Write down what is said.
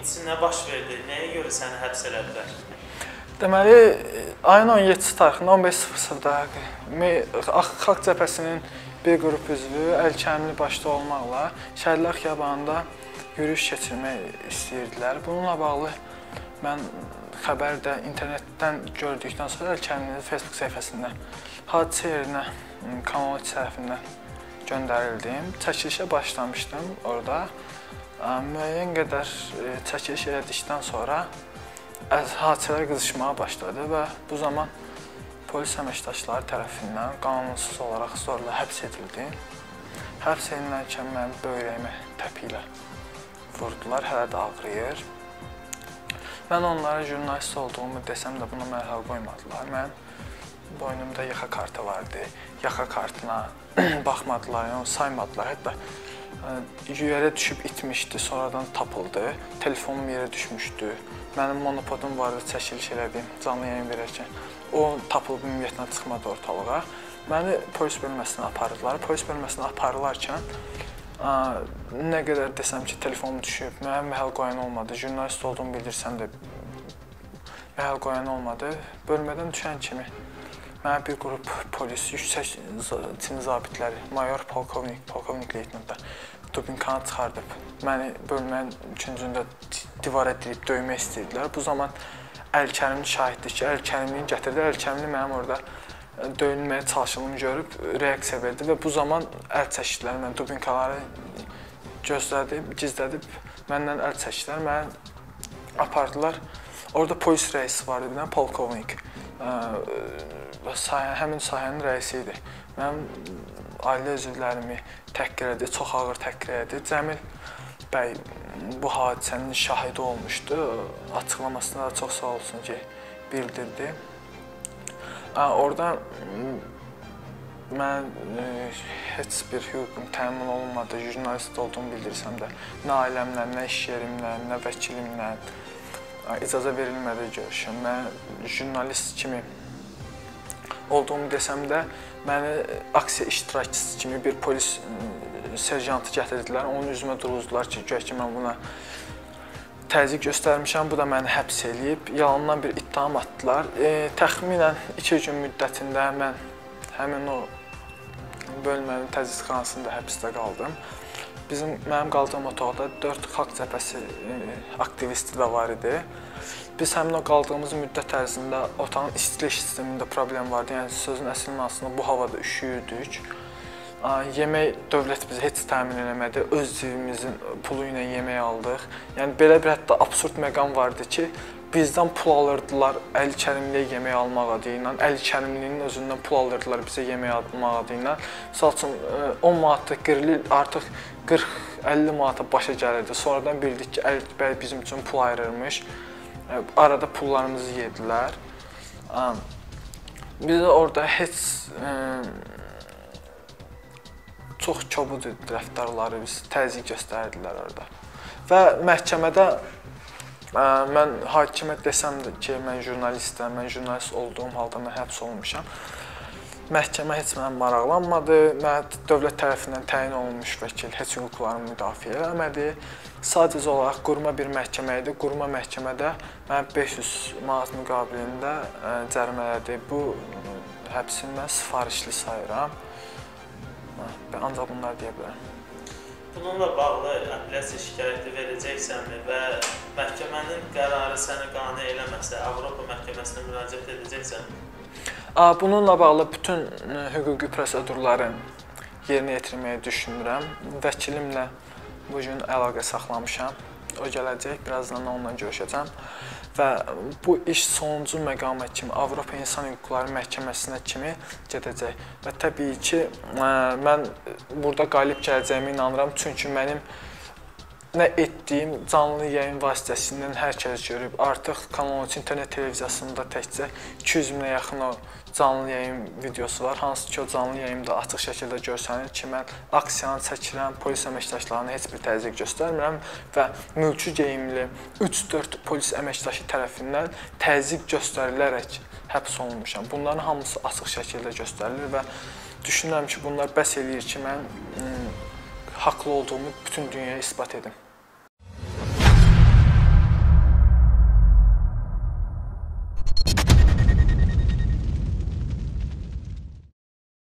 itisi nə baş verdi? Nəyə görə səni həbs elədilər? Deməli, ayın 17-ci tarixində 15:00-da Xalq Cəbhəsinin bir qrup üzvü Əlkəmli başda olmaqla Şəhidlər Xiyabanında yürüyüş keçirmək istəyirdilər. Bununla bağlı mən xəbərdə internetdən gördükdən sonra Əlkəmlinin Facebook səhifəsindən hadisə yerinə kanal tərəfindən göndərildim. Çəkilişə başlamışdım orada. Müəyyən qədər çəkiliş elədikdən sonra hadisələr qızışmağa başladı və bu zaman polis əməkdaşları tərəfindən qanunsuz olaraq zorla həbs edildi. Həbs edilərkən mənim böyrəyimə təpi ilə vurdular, hələ də ağrıyır. Mən onlara jurnalist olduğumu desəm də buna mərhəl qoymadılar. Mən boynumda yaxa kartı vardı. Yaxa kartına baxmadılar, yəni saymadılar. Hətta yerə düşüb itmişdi, sonradan tapıldı. Telefonum yerə düşmüşdü. Mənim monopodum vardı, çəkiliş elədim, canlı yayın verərkən. O tapılıb ümumiyyətlə çıxmadı ortalığa. Məni polis bölməsinə apardılar. Polis bölməsinə aparılarkən nə qədər desəm ki, telefonum düşüb, mənə məhəl qoyan olmadı. Jurnalist olduğumu bildirsəm də məhəl qoyan olmadı. Bölmədən düşən kimi mənə bir qrup polis, yüksək çin zabitləri, mayor, polkovnik, polkovnik leytenantlar dubinkanı çıxardıb məni bölmənin üçüncündə divara dirib döymək istəyirdilər. Bu zaman Əlkərim şahiddir ki, Əlkərimi gətirdi. Əlkərimi mənim orada döyülməyə çalışdığımı görüb reaksiya verdi və bu zaman əl çəkdilər. Mən dubinkaları gözlədib, gizlədib məndən əl çəkdilər. Məni apardılar. Orada polis rəisi var idi, polkovnik. Sahə, həmin sahənin rəisi idi. Mənim ailə üzvlərimi təhqir edir, çox ağır təhqir edir. Cəmil bəy bu hadisənin şahidi olmuşdu. Açıqlamasında da çox sağ olsun ki, bildirdi. Orada mən heç bir hüququm təmin olunmadı. Jurnalist olduğumu bildirsəm də, nə ailəmlə, nə iş yerimlə, nə vəkilimlə icazə verilmədi görüşüm. Mən jurnalist kimi olduğumu desəm də, məni aksiya iştirakçısı kimi bir polis serjantı gətirdilər. Onun üzümə duruzdular ki, güya ki mən buna təzyiq göstərmişəm, bu da məni həbs eləyib. Yalandan bir ittiham atdılar. E, təxminən 2 gün müddətində mən həmin o bölmənin təzyiqxanasında həbsdə qaldım. Bizim mənim qaldığım otaqda 4 xalq cəbhəsi e, aktivisti də var idi. Biz həmin o qaldığımız müddət ərzində otağın istilik sistemində problem vardı. Yəni sözün əsl mənasında bu havada üşüyürdük. Yemək dövlət bizə heç təmin eləmədi. Öz cibimizin pulu ilə yemək aldıq. Yəni belə bir hətta absurd məqam vardı ki, bizdən pul alırdılar Əli Kərimliyə yemək almaq adı ilə. Əli Kərimlinin özündən pul alırdılar bizə yemək almaq adı ilə. Məsəl üçün 10 manatlıq qırılı artıq 40-50 manata başa gəlirdi. Sonradan bildik ki, Əli bəy bizim üçün pul ayırırmış. Arada pullarımızı yedilər. Biz orada heç çox kobud idi rəftarları, biz təzyiq göstərirdilər orada. Və məhkəmədə ə, mən hakimə desəm də ki, mən jurnalistəm, mən jurnalist olduğum halda mən həbs olunmuşam. Məhkəmə heç mənə maraqlanmadı. Mən dövlət tərəfindən təyin olunmuş vəkil heç hüquqlarımı müdafiə eləmədi. Sadəcə olaraq qurma bir məhkəmə idi. Qurma məhkəmədə mən 500 manat müqabilində cərimələdi. Bu həbsini mən sifarişli sayıram. Ancaq bunları deyə bilərəm. Bununla bağlı apellyasiya şikayəti verəcəksənmi və məhkəmənin qərarı səni qane eləməsə, Avropa məhkəməsinə müraciət edəcəksən? Bununla bağlı bütün hüquqi prosedurları yerinə yetirməyi düşünürəm. Vəkilimlə bu gün əlaqə saxlamışam. O gələcək, birazdan onunla görüşəcəm və bu iş sonuncu məqama kimi Avropa İnsan Hüquqları Məhkəməsinə kimi gedəcək. Və təbii ki, mən burada qalib gələcəyimə inanıram, çünki mənim nə etdiyim canlı yayın vasitəsilə hər kəs görüb. Artıq Kanal 3 internet televiziyasında təkcə 200 minə yaxın o canlı yayın videosu var. Hansı ki, o canlı yayımda açıq şəkildə görsənir ki, mən aksiyanı çəkirəm, polis əməkdaşlarına heç bir təzyiq göstərmirəm və mülki geyimli 3-4 polis əməkdaşı tərəfindən təzyiq göstərilərək həbs olunmuşam. Bunların hamısı açıq şəkildə göstərilir və düşünürəm ki, bunlar bəs eləyir ki, mən haqlı olduğumu bütün dünyaya isbat edim.